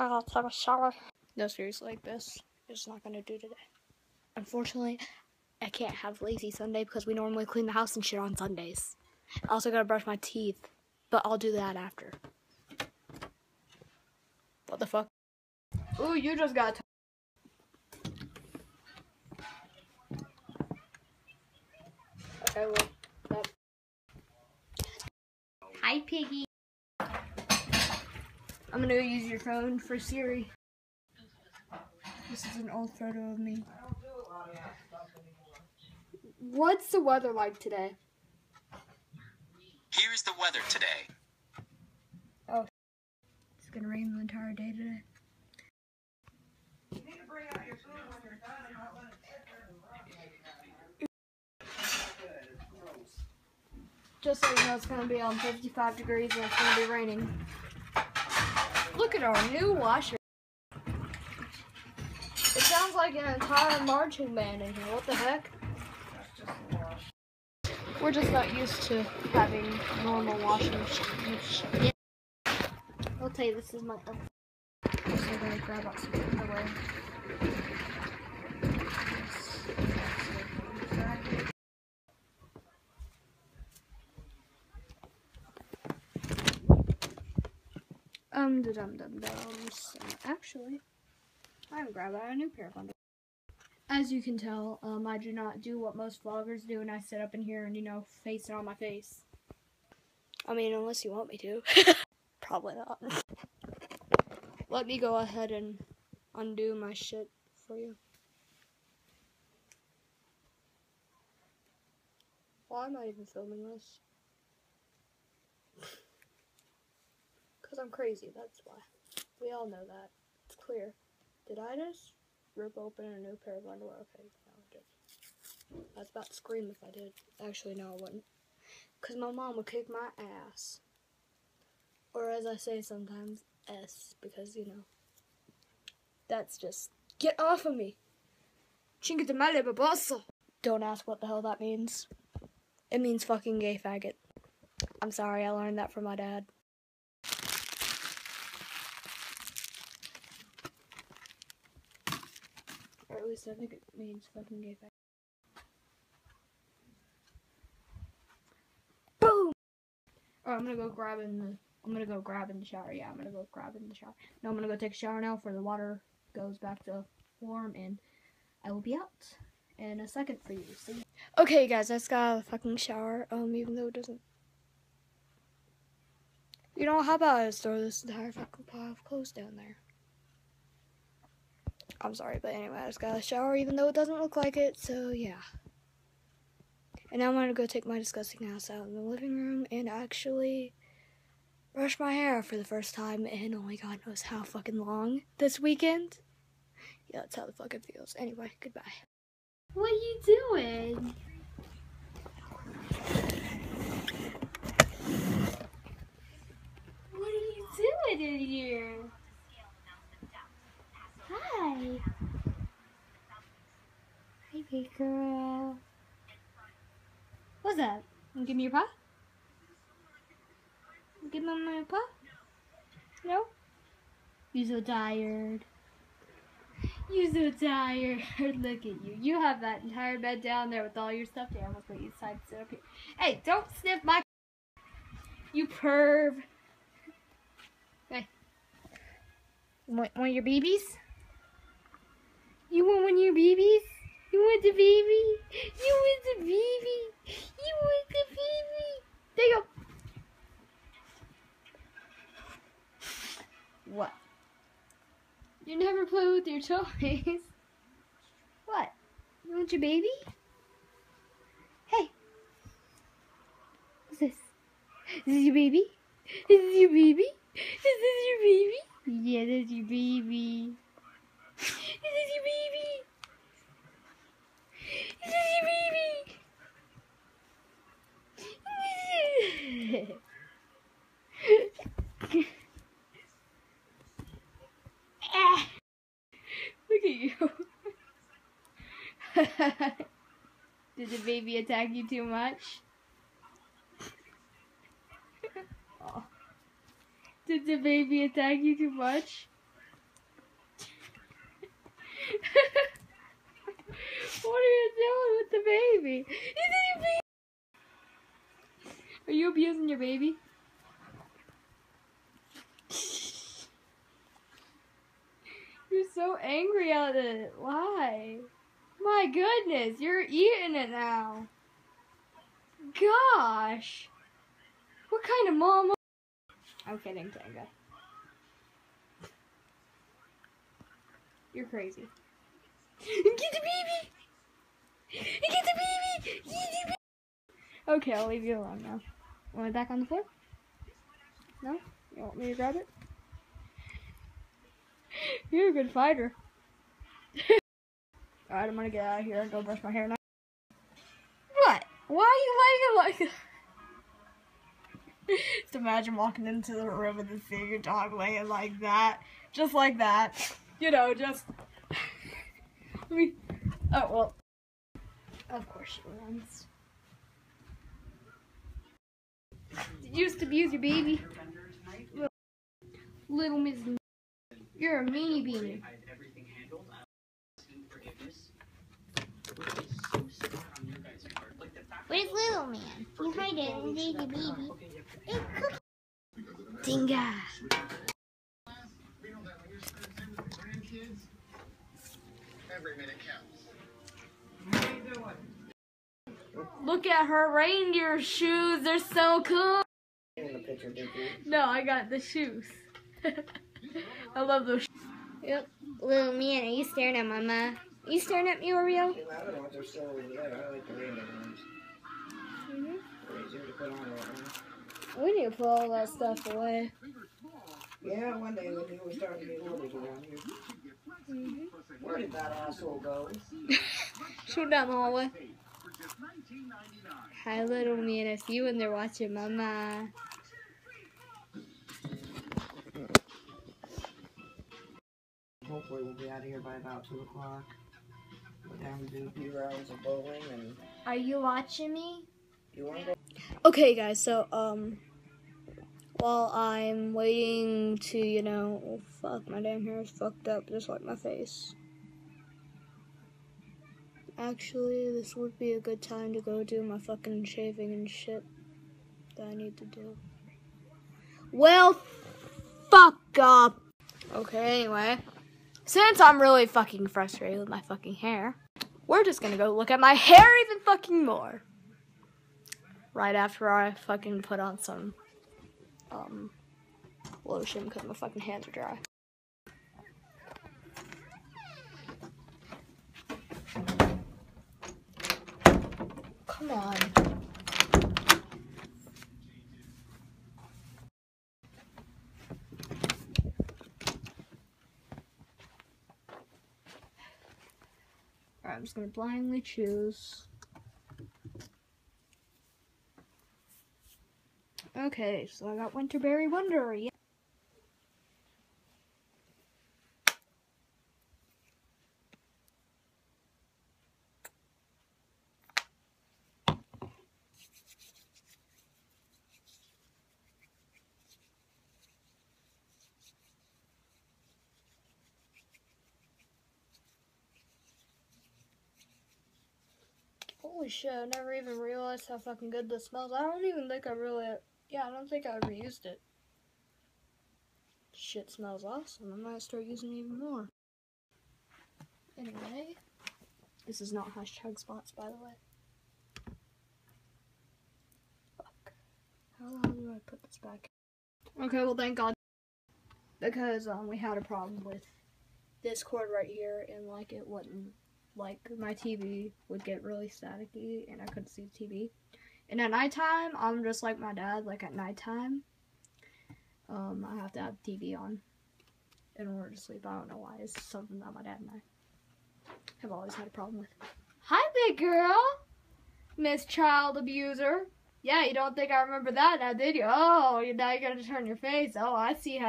I gotta take a shower. No, seriously, like this is not gonna do today. Unfortunately, I can't have lazy Sunday because we normally clean the house and shit on Sundays. I also gotta brush my teeth, but I'll do that after. What the fuck? Ooh, you just got. Okay, well, that. Hi, Piggy. I'm gonna go use your phone for Siri. This is an old photo of me. What's the weather like today? Here's the weather today. Oh, it's gonna rain the entire day today. Just so you know, it's gonna be on 55 degrees and it's gonna be raining. Look at our new washer. It sounds like an entire marching band in here. What the heck? We're just not used to having normal washing machine. I'll tell you, this is my. I'm gonna grab out some underwear. Um, da dum dum dums. Actually, I'm grabbing a new pair of underwear. As you can tell, um, I do not do what most vloggers do, and I sit up in here and you know, face it on my face. I mean, unless you want me to. Probably not. Let me go ahead and undo my shit for you. Why am I even filming this? Because I'm crazy, that's why. We all know that. It's clear. Did I just rip open a new pair of underwear? Okay, no, I did. I was about to scream if I did. Actually, no, I wouldn't. Because my mom would kick my ass. Or as I say sometimes, S, because, you know, that's just, get off of me. Chinga de male baboso. Don't ask what the hell that means. It means fucking gay faggot. I'm sorry, I learned that from my dad. Or at least I think it means fucking gay faggot. Boom! Alright, I'm gonna go grab in the I'm gonna go grab in the shower. Yeah, I'm gonna go grab in the shower. No, I'm gonna go take a shower now for the water goes back to warm and I will be out in a second for you. See? Okay, guys, I just got a fucking shower. Um, even though it doesn't. You know, how about I just throw this entire fucking pile of clothes down there? I'm sorry, but anyway, I just got a shower, even though it doesn't look like it. So yeah. And now I'm gonna go take my disgusting ass out in the living room and actually brush my hair for the first time in oh my god knows how fucking long this weekend. Yeah, that's how the fuck it feels. Anyway, goodbye. What are you doing? What are you doing in here? Hi. Hi, big girl. What's that? You give me your paw? Give me my paw? No? You're so tired. You're so tired. Look at you. You have that entire bed down there with all your stuff. I'm gonna put you side sit up here. Hey, don't sniff my. You perv. Hey. Want one of your babies? You want one of your babies? You want the baby? You want the baby? You want the baby? There you go. What? You never play with your toys. What? You want your baby? Hey. What's this? Is this your baby? Is this your baby? Is this your baby? Yeah, that's your baby. Is this your baby? Is this your baby? Ah. Look at you. Did the baby attack you too much? Did the baby attack you too much? what are you doing with the baby? Are you abusing your baby? You're so angry at it. Why? My goodness, you're eating it now. Gosh. What kind of mom? I'm kidding, Tanga. You're crazy. Get the baby! Get the baby! Get the baby! Okay, I'll leave you alone now. Want it back on the floor? No? You want me to grab it? You're a good fighter. Alright, I'm gonna get out of here and go brush my hair now. What? Why are you laying like Just imagine walking into the room and then seeing your dog laying like that. Just like that. You know, just. I mean, oh, well. Of course she runs. Did you used to abuse your baby? Little Miss. You're a meanie beanie. Where's little man? You hide it and leave the baby. It's cookie. Dinga. Every minute counts. Look at her reindeer shoes. They're so cool. picture. No, I got the shoes. I love those. Yep. Little man, are you staring at mama? Are you staring at me, Oreo? I don't know if they're still over there. I like the random ones. Mm-hmm. They're easier to put on. We need to put all that stuff away. Yeah, one day when we starting to get hoarders around here. Mm-hmm. Where did that asshole go? Shoot down the hallway. Hi, little man. I see you when they're watching mama. Hopefully we'll be out of here by about 2 o'clock. Go down do a few rounds of bowling and Are you watching me? you want to go? Okay, guys. So um, while I'm waiting to, you know, oh, fuck, my damn hair is fucked up, just like my face. Actually, this would be a good time to go do my fucking shaving and shit that I need to do. Well, fuck up. Okay, anyway. Since I'm really fucking frustrated with my fucking hair, we're just gonna go look at my hair even fucking more. Right after I fucking put on some um lotion because my fucking hands are dry. Come on. I'm just gonna blindly choose. Okay, so I got Winterberry Wonder. Yeah. Holy shit, I never even realized how fucking good this smells. I don't even think I really, yeah, I don't think I ever used it. Shit smells awesome. I might start using even more. Anyway, this is not hashtag spots, by the way. Fuck. How long do I put this back? Okay, well, thank God. Because, um, we had a problem with this cord right here, and, like, it wouldn't like my TV would get really staticky and I couldn't see the TV. And at nighttime, I'm just like my dad. Like at nighttime, um, I have to have TV on in order to sleep. I don't know why. It's something that my dad and I have always had a problem with. Hi, big girl, Miss Child Abuser. Yeah, you don't think I remember that now, did you? Oh, now you're gonna turn your face. Oh, I see how.